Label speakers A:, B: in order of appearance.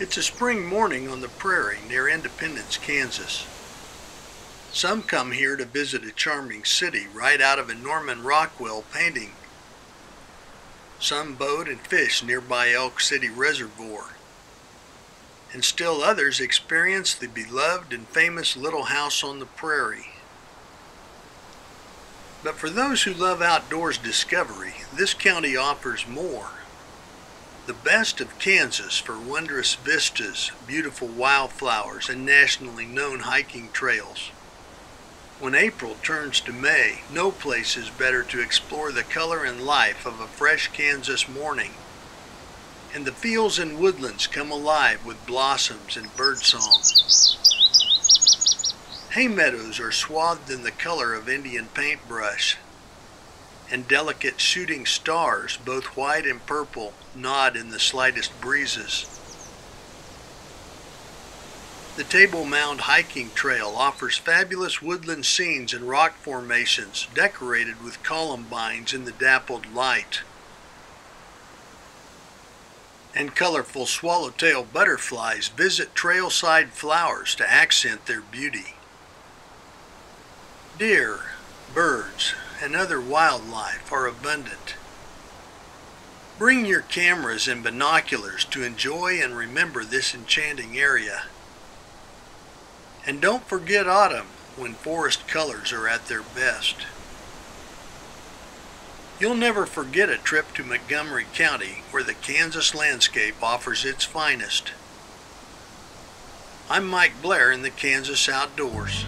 A: It's a spring morning on the prairie near Independence, Kansas. Some come here to visit a charming city right out of a Norman Rockwell painting. Some boat and fish nearby Elk City Reservoir. And still others experience the beloved and famous Little House on the Prairie. But for those who love outdoors discovery, this county offers more. The best of Kansas for wondrous vistas, beautiful wildflowers, and nationally known hiking trails. When April turns to May, no place is better to explore the color and life of a fresh Kansas morning. And the fields and woodlands come alive with blossoms and birdsong. Hay meadows are swathed in the color of Indian paintbrush, and delicate shooting stars, both white and purple, nod in the slightest breezes. The Table Mound hiking trail offers fabulous woodland scenes and rock formations decorated with columbines in the dappled light. And colorful swallowtail butterflies visit trailside flowers to accent their beauty. Deer, birds, and other wildlife are abundant. Bring your cameras and binoculars to enjoy and remember this enchanting area. And don't forget autumn when forest colors are at their best. You'll never forget a trip to Montgomery County where the Kansas landscape offers its finest. I'm Mike Blair in the Kansas Outdoors.